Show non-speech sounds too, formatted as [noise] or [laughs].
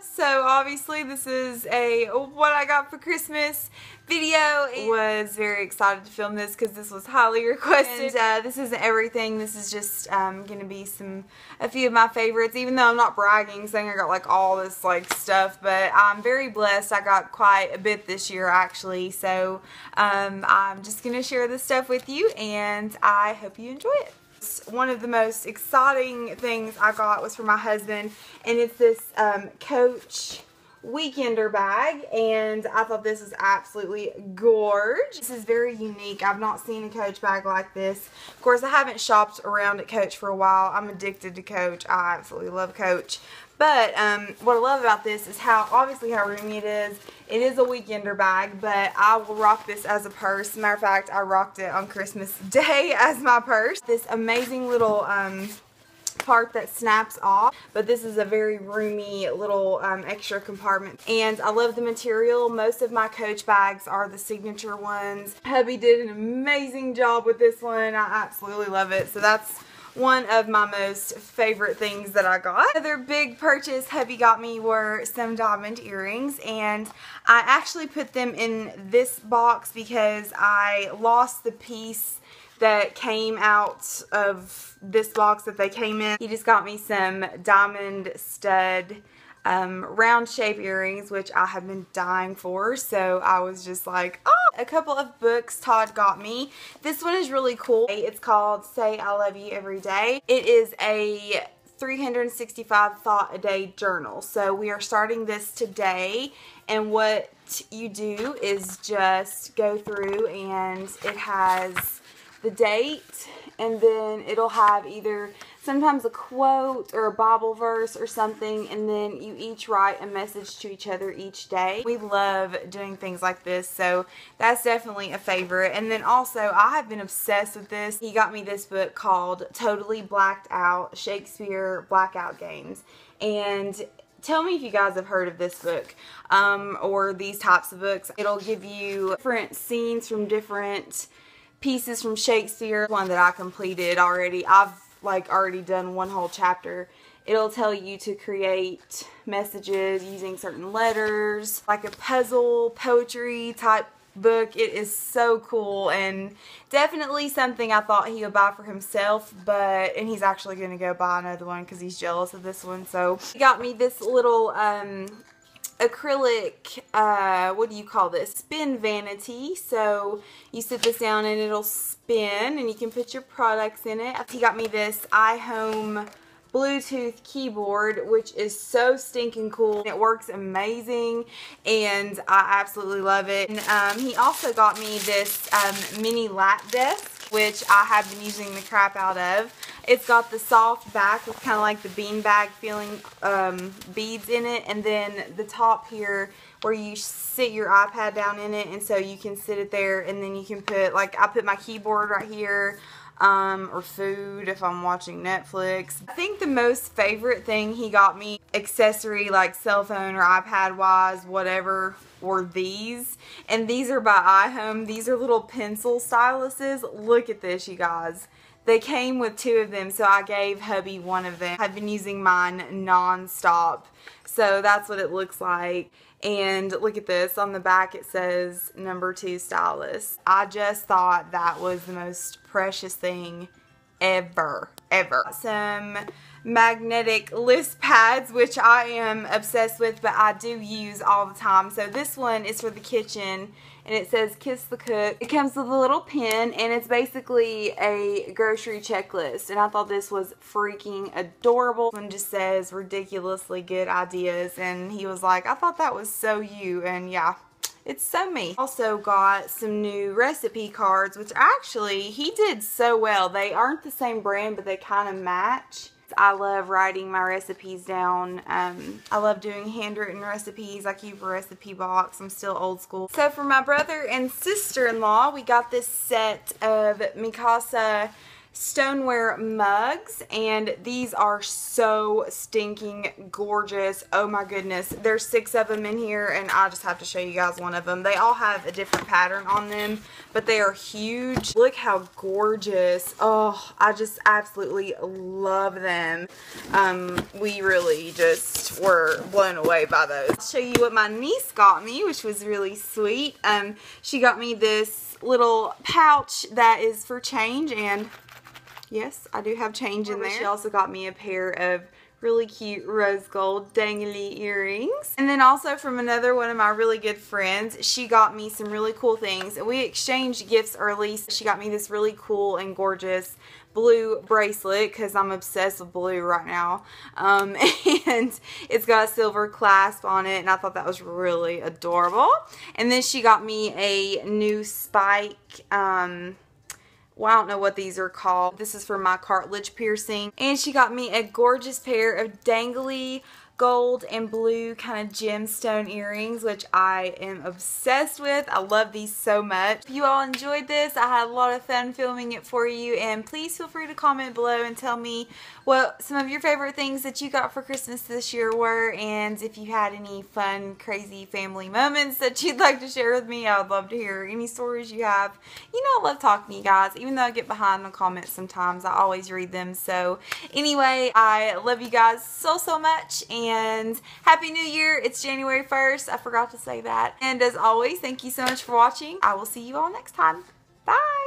So obviously this is a what I got for Christmas video. I was very excited to film this because this was highly [laughs] requested. And, uh, this isn't everything. This is just um, going to be some a few of my favorites. Even though I'm not bragging, saying I got like all this like stuff, but I'm very blessed. I got quite a bit this year actually. So um, I'm just going to share this stuff with you, and I hope you enjoy it one of the most exciting things I got was for my husband and it's this um, Coach weekender bag and I thought this was absolutely gorgeous. This is very unique. I've not seen a Coach bag like this. Of course, I haven't shopped around at Coach for a while. I'm addicted to Coach. I absolutely love Coach. But um, what I love about this is how, obviously how roomy it is. It is a weekender bag, but I will rock this as a purse. Matter of fact, I rocked it on Christmas [laughs] Day as my purse. This amazing little um, part that snaps off but this is a very roomy little um, extra compartment and I love the material most of my coach bags are the signature ones hubby did an amazing job with this one I absolutely love it so that's one of my most favorite things that I got. Another big purchase hubby got me were some diamond earrings and I actually put them in this box because I lost the piece that came out of this box that they came in. He just got me some diamond stud um, round shape earrings, which I have been dying for. So I was just like, oh, a couple of books Todd got me. This one is really cool. It's called Say I Love You Every Day. It is a 365 thought a day journal. So we are starting this today and what you do is just go through and it has the date and then it'll have either sometimes a quote or a Bible verse or something and then you each write a message to each other each day. We love doing things like this so that's definitely a favorite and then also I have been obsessed with this. He got me this book called Totally Blacked Out Shakespeare Blackout Games and tell me if you guys have heard of this book um, or these types of books. It'll give you different scenes from different pieces from Shakespeare, one that I completed already. I've like already done one whole chapter. It'll tell you to create messages using certain letters, like a puzzle, poetry type book. It is so cool and definitely something I thought he would buy for himself, but, and he's actually going to go buy another one because he's jealous of this one. So he got me this little um, acrylic, uh, what do you call this? Spin vanity. So you sit this down and it'll spin and you can put your products in it. He got me this iHome Bluetooth keyboard, which is so stinking cool. It works amazing, and I absolutely love it. And, um, he also got me this um, mini lap desk which I have been using the crap out of. It's got the soft back with kind of like the beanbag feeling um, beads in it. And then the top here where you sit your iPad down in it. And so you can sit it there and then you can put, like I put my keyboard right here. Um, or food if I'm watching Netflix. I think the most favorite thing he got me, accessory like cell phone or iPad wise, whatever, were these. And these are by iHome. These are little pencil styluses. Look at this, you guys. They came with two of them, so I gave hubby one of them. I've been using mine non-stop, so that's what it looks like. And look at this, on the back it says number two stylus. I just thought that was the most precious thing ever, ever. Some magnetic list pads, which I am obsessed with, but I do use all the time. So this one is for the kitchen, and it says Kiss the Cook. It comes with a little pen, and it's basically a grocery checklist, and I thought this was freaking adorable. One just says ridiculously good ideas, and he was like, I thought that was so you, and yeah, it's so me. Also got some new recipe cards, which actually he did so well. They aren't the same brand, but they kind of match. I love writing my recipes down. Um, I love doing handwritten recipes. I keep a recipe box. I'm still old school. So for my brother and sister-in-law, we got this set of Mikasa stoneware mugs and these are so stinking gorgeous. Oh my goodness. There's six of them in here and I just have to show you guys one of them. They all have a different pattern on them but they are huge. Look how gorgeous. Oh I just absolutely love them. Um, we really just were blown away by those. I'll show you what my niece got me which was really sweet. Um, she got me this little pouch that is for change and Yes, I do have change in there. She also got me a pair of really cute rose gold dangly earrings. And then also from another one of my really good friends, she got me some really cool things. And we exchanged gifts early. So She got me this really cool and gorgeous blue bracelet because I'm obsessed with blue right now. Um, [laughs] and it's got a silver clasp on it and I thought that was really adorable. And then she got me a new spike um, well, I don't know what these are called. This is for my cartilage piercing. And she got me a gorgeous pair of dangly gold and blue kind of gemstone earrings, which I am obsessed with. I love these so much. If you all enjoyed this, I had a lot of fun filming it for you, and please feel free to comment below and tell me what some of your favorite things that you got for Christmas this year were, and if you had any fun, crazy family moments that you'd like to share with me, I would love to hear any stories you have. You know I love talking to you guys, even though I get behind the comments sometimes, I always read them. So anyway, I love you guys so, so much, and and Happy New Year. It's January 1st. I forgot to say that. And as always, thank you so much for watching. I will see you all next time. Bye.